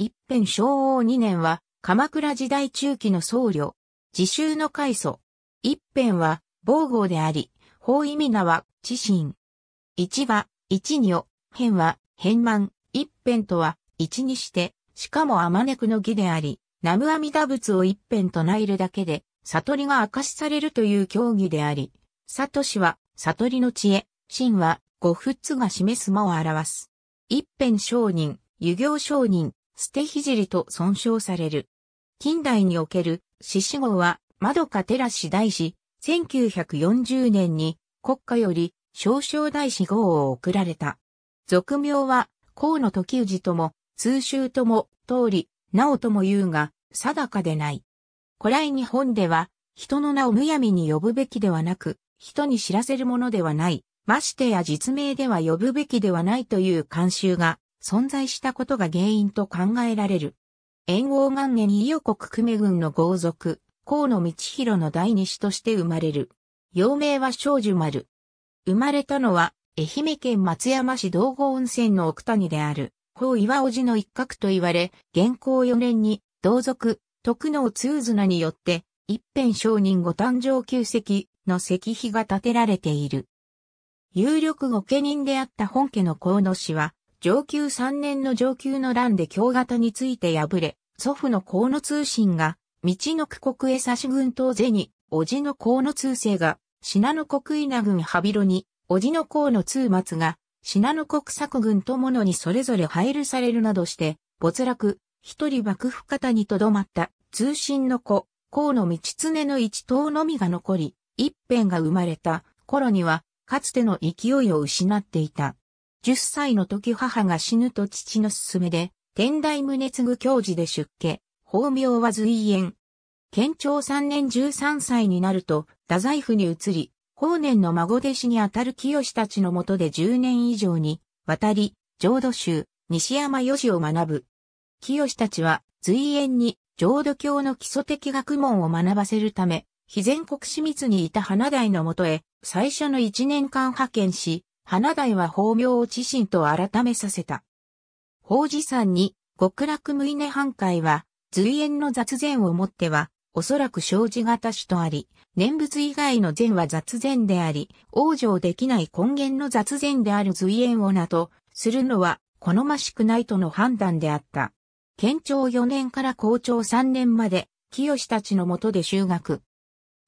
一辺昭王2年は、鎌倉時代中期の僧侶。自習の開祖。一辺は、防号であり、法意味名は、知心。一は、一にを、辺は、変満、一辺とは、一にして、しかもあまねくの義であり、南無阿弥陀仏を一辺とないるだけで、悟りが明かしされるという教義であり、悟しは、悟りの知恵、真は、五仏が示す間を表す。一辺商人、遊行商人、捨て聖と尊称される。近代における、獅子号は、窓か寺師大師、1940年に国家より少々大師号を贈られた。俗名は、河野時氏とも、通州とも、通り、なおとも言うが、定かでない。古来日本では、人の名をむやみに呼ぶべきではなく、人に知らせるものではない、ましてや実名では呼ぶべきではないという慣習が存在したことが原因と考えられる。延王元年伊予国久米郡の豪族、河野道弘の第二子として生まれる。幼名は少女丸。生まれたのは、愛媛県松山市道後温泉の奥谷である、法岩叔父の一角と言われ、現行4年に、同族、徳能通綱によって、一辺商人ご誕生旧石の石碑が建てられている。有力御家人であった本家の河野氏は、上級3年の上級の乱で京型について敗れ、祖父の河野通信が、道の区国へ差し軍当是に、叔父の河野通世が、信濃国稲軍羽広に、叔父の河野通松が、信濃国作軍とものにそれぞれ配るされるなどして、没落、一人幕府方にとどまった通信の子、河野道常の一頭のみが残り、一辺が生まれた頃には、かつての勢いを失っていた。十歳の時母が死ぬと父の勧めで、天台宗継教授で出家、法名は随縁。県庁三年十三歳になると、太宰府に移り、法年の孫弟子にあたる清たちのもとで十年以上に、渡り、浄土宗、西山義を学ぶ。清たちは、随縁に、浄土教の基礎的学問を学ばせるため、非全国私密にいた花大のもとへ、最初の一年間派遣し、花大は法名を知心と改めさせた。法事山に極楽無稲半会は、随縁の雑前をもっては、おそらく生じ型種とあり、念仏以外の善は雑前であり、往生できない根源の雑前である随縁をなと、するのは、好ましくないとの判断であった。県庁4年から校長3年まで、清たちのもとで修学。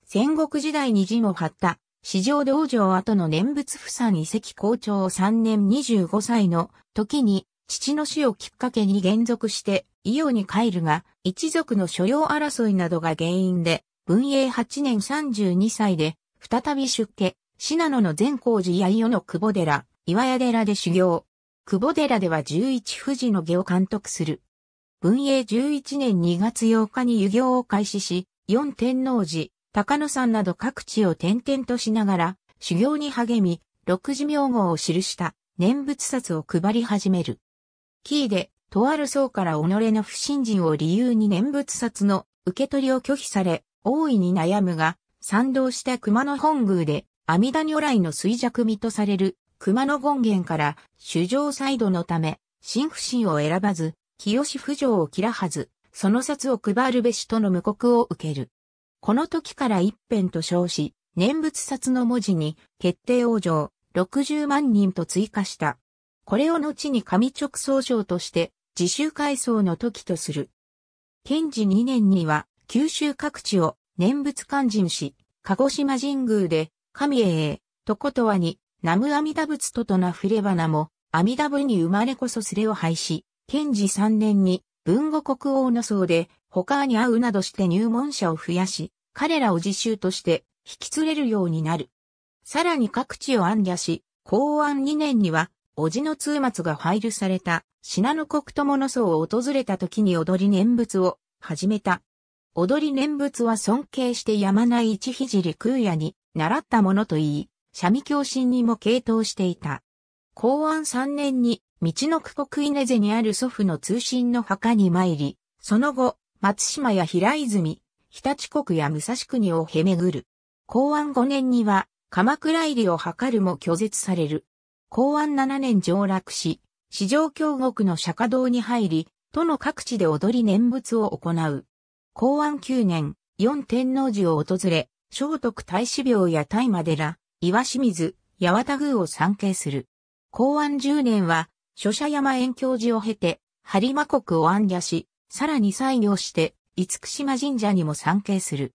戦国時代に字も張った、市場道場後の念仏不産遺跡校長を3年25歳の時に父の死をきっかけに減属して伊予に帰るが一族の所要争いなどが原因で文永8年32歳で再び出家、信濃の善光寺や伊予の久保寺、岩屋寺で修行。久保寺では11富士の下を監督する。文永11年2月8日に遊行を開始し、四天王寺、高野山など各地を転々としながら、修行に励み、六字名号を記した念仏札を配り始める。キーで、とある層から己の不信心を理由に念仏札の受け取りを拒否され、大いに悩むが、賛同した熊野本宮で、阿弥陀如来の衰弱身とされる熊野権現から主上サイドのため、新不信を選ばず、清不条を切らはず、その札を配るべしとの無告を受ける。この時から一辺と称し、念仏札の文字に決定往生60万人と追加した。これを後に上直総称として自主改装の時とする。検事2年には九州各地を念仏勧進し、鹿児島神宮で神へとことわに南無阿弥陀仏ととなふればなも阿弥陀部に生まれこそすれを廃し、検事3年に文後国王の層で他に会うなどして入門者を増やし、彼らを自習として引き連れるようになる。さらに各地を暗夜し、公安2年には、叔父の通末が配慮された、信濃国友の層を訪れた時に踊り念仏を始めた。踊り念仏は尊敬してやまない一聖空也に習ったものといい、三味教心にも傾倒していた。公安3年に、道の区国稲瀬にある祖父の通信の墓に参り、その後、松島や平泉、日立国や武蔵国をへめぐる。公安5年には、鎌倉入りを図るも拒絶される。公安7年上洛し、市場京国の釈迦堂に入り、都の各地で踊り念仏を行う。公安9年、四天王寺を訪れ、聖徳太子廟や大麻寺、岩清水、八幡宮を参詣する。公安10年は、諸社山遠教寺を経て、播磨国を安野し、さらに西行して、厳島神社にも参詣する。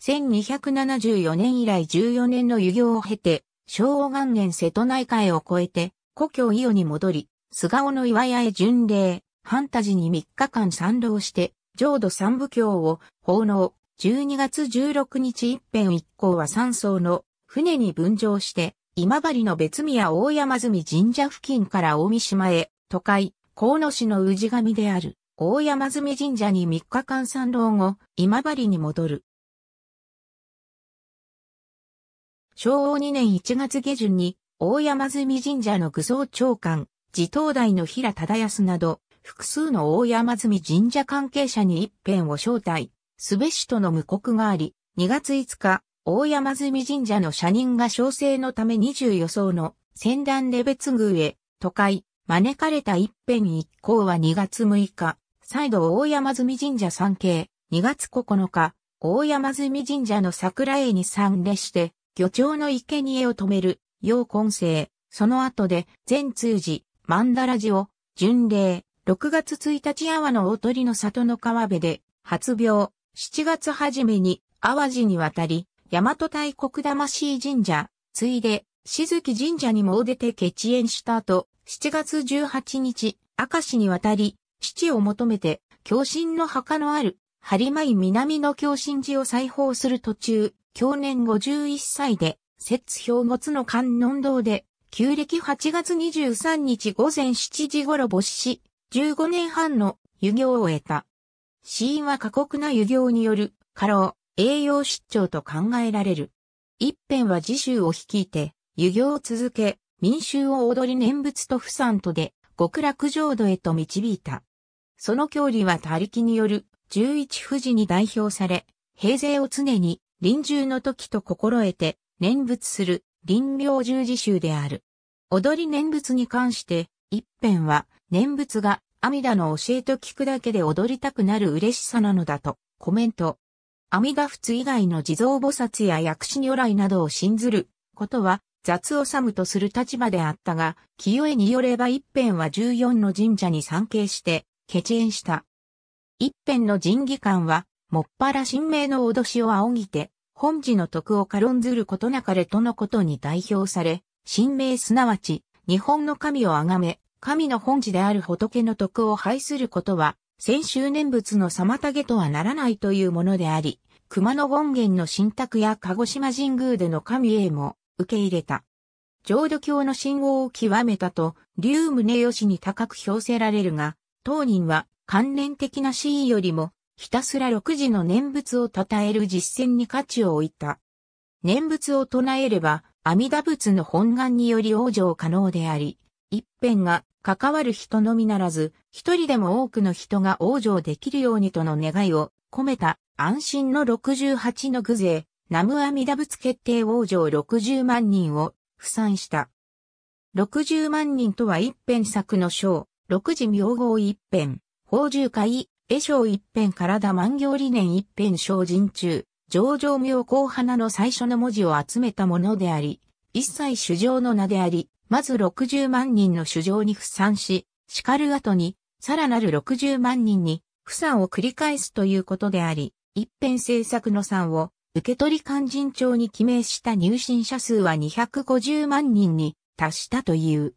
1274年以来14年の遊行を経て、昭和元年瀬戸内海を越えて、故郷伊予に戻り、菅尾の岩屋へ巡礼、半田寺に3日間参浪して、浄土三部教を奉納。12月16日一辺一行は三層の船に分乗して、今治の別宮大山積神社付近から大三島へ、都会、河野市の氏神である、大山積神社に3日間参浪後、今治に戻る。昭和2年1月下旬に、大山積神社の具装長官、自東大の平忠康など、複数の大山積神社関係者に一辺を招待、すべしとの無告があり、2月5日、大山積神社の社人が小生のため20予想の仙段レベツ宮へ、都会、招かれた一辺一行は2月6日、再度大山積神社参詣、2月9日、大山積神社の桜絵に参列して、漁町の生贄を止める、陽根生、その後で、全通寺、曼荼羅寺を、巡礼、6月1日阿波の大鳥の里の川辺で、発病、7月初めに、淡路に渡り、大和大国魂神社、ついで、静木神社にも出て決縁した後、7月18日、明石に渡り、父を求めて、共神の墓のある、播磨井南の共神寺を再訪する途中、去年51歳で、節表没の観音堂で、旧暦8月23日午前7時頃没し、15年半の遊行を終えた。死因は過酷な遊行による過労、栄養失調と考えられる。一辺は自習を率いて、遊行を続け、民衆を踊り念仏と不産とで、極楽浄土へと導いた。その教理は他力による十一富士に代表され、平勢を常に臨終の時と心得て念仏する臨妙十字集である。踊り念仏に関して、一辺は念仏が阿弥陀の教えと聞くだけで踊りたくなる嬉しさなのだとコメント。阿弥陀仏以外の地蔵菩薩や薬師如来などを信ずることは雑をむとする立場であったが、清江によれば一辺は14の神社に参詣して決縁した。一辺の神義官は、もっぱら神明の脅しを仰ぎて、本寺の徳を軽んずることなかれとのことに代表され、神明すなわち、日本の神を崇め、神の本寺である仏の徳を拝することは、先週念仏の妨げとはならないというものであり、熊野権現の神託や鹿児島神宮での神へも受け入れた。浄土教の信号を極めたと、竜宗義に高く評せられるが、当人は関連的な真意よりも、ひたすら六時の念仏を称える実践に価値を置いた。念仏を唱えれば、阿弥陀仏の本願により往生可能であり、一辺が関わる人のみならず、一人でも多くの人が往生できるようにとの願いを込めた安心の68の具勢、南無阿弥陀仏決定往生60万人を付産した。60万人とは一辺作の章、六時名号一辺、法獣会、絵章一辺体万行理念一辺精進中、上場名後花の最初の文字を集めたものであり、一切主上の名であり、まず60万人の主上に付産し、叱る後に、さらなる60万人に、付産を繰り返すということであり、一辺政策の産を、受け取り勧進帳に記名した入信者数は250万人に達したという。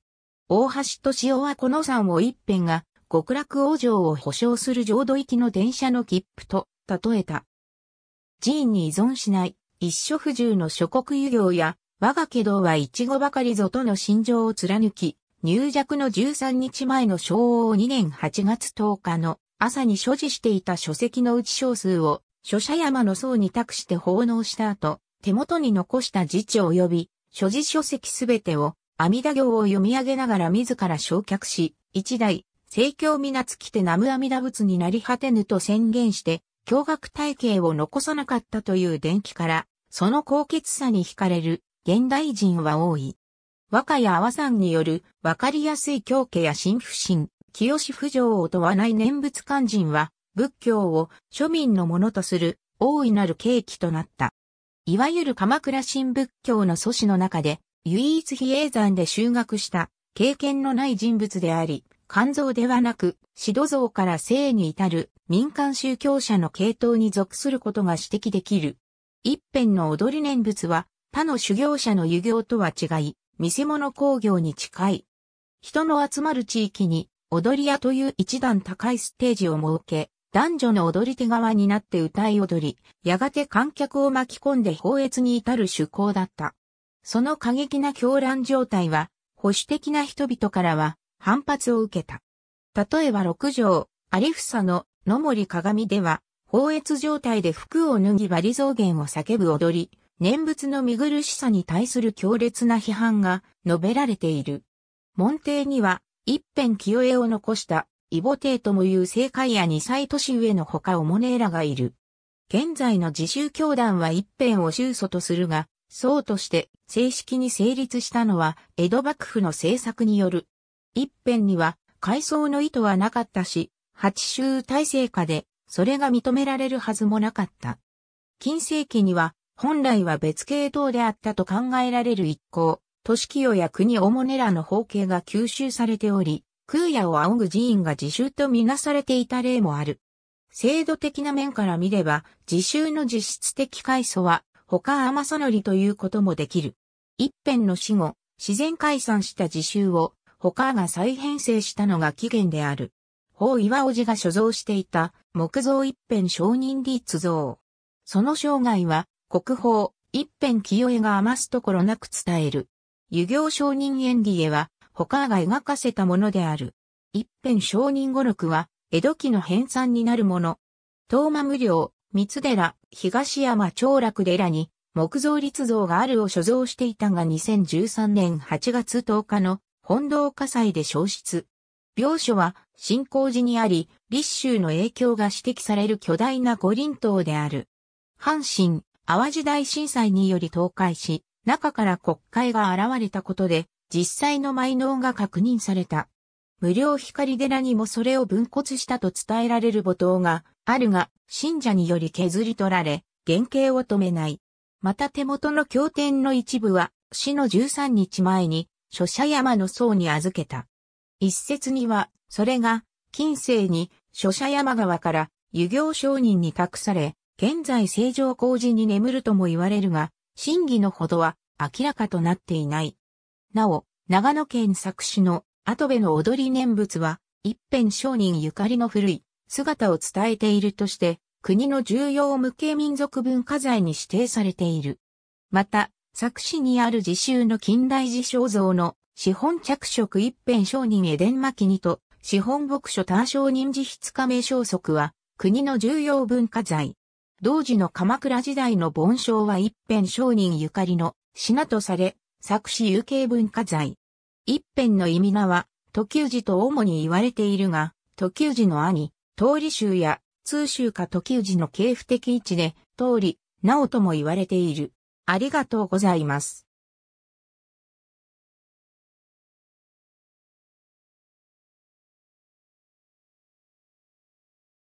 大橋敏夫はこの産を一辺が極楽往生を保証する浄土行きの電車の切符と例えた。寺院に依存しない一所不住の諸国遊行や我が家道は一語ばかりぞとの心情を貫き、入弱の13日前の昭和2年8月10日の朝に所持していた書籍のうち少数を書者山の層に託して奉納した後、手元に残した自治及び所持書籍すべてを阿弥陀行を読み上げながら自ら焼却し、一代、聖教皆尽きて南無阿弥陀仏になり果てぬと宣言して、驚愕体系を残さなかったという伝記から、その高潔さに惹かれる。現代人は多い。和歌や阿波山による分かりやすい狂気や新不信、清不浄を問わない念仏勧進は、仏教を庶民のものとする大いなる契機となった。いわゆる鎌倉新仏教の祖師の中で、唯一比叡山で修学した経験のない人物であり、肝臓ではなく、指導像から生に至る民間宗教者の系統に属することが指摘できる。一辺の踊り念仏は他の修行者の遊行とは違い、見せ物工業に近い。人の集まる地域に踊り屋という一段高いステージを設け、男女の踊り手側になって歌い踊り、やがて観客を巻き込んで法越に至る趣向だった。その過激な狂乱状態は、保守的な人々からは反発を受けた。例えば六条、有房の野森鏡では、法越状態で服を脱ぎバリ増減を叫ぶ踊り、念仏の見苦しさに対する強烈な批判が述べられている。門弟には、一辺清江を残した、イボテイともいう政界や二歳年上の他おもねえらがいる。現在の自宗教団は一辺を宗祖とするが、僧として正式に成立したのは江戸幕府の政策による。一辺には改装の意図はなかったし、八州体制下でそれが認められるはずもなかった。近世紀には本来は別系統であったと考えられる一行、都市清や国オモネラの方形が吸収されており、空也を仰ぐ寺院が自習とみなされていた例もある。制度的な面から見れば、自習の実質的階層は、他甘さのりということもできる。一辺の死後、自然解散した自習を、他が再編成したのが起源である。法岩王子が所蔵していた木造一辺承認立像。その生涯は国宝一辺清江が余すところなく伝える。遊行承認演技へは他が描かせたものである。一辺承認語録は江戸期の編纂になるもの。東馬無料、三寺、東山長楽寺に木造立像があるを所蔵していたが2013年8月10日の本堂火災で消失。病所は新興寺にあり、立州の影響が指摘される巨大な五輪塔である。阪神、淡路大震災により倒壊し、中から国会が現れたことで、実際の埋納が確認された。無料光寺にもそれを分骨したと伝えられる母塔があるが、信者により削り取られ、原型を止めない。また手元の経典の一部は、死の13日前に、書者山の僧に預けた。一説には、それが、近世に、書者山川から、遊行商人に託され、現在正常工事に眠るとも言われるが、真偽のほどは明らかとなっていない。なお、長野県作詞の後部の踊り念仏は、一辺商人ゆかりの古い姿を伝えているとして、国の重要無形民族文化財に指定されている。また、作詞にある自習の近代自肖像の資本着色一辺商人エデン巻にと、資本牧書単商人自筆加盟消息は、国の重要文化財。同時の鎌倉時代の盆章は一辺商人ゆかりの品とされ、作詞有形文化財。一辺の意味名は、時氏と主に言われているが、時氏の兄、通り衆や通州か時氏の系譜的位置で、通り、なおとも言われている。ありがとうございます。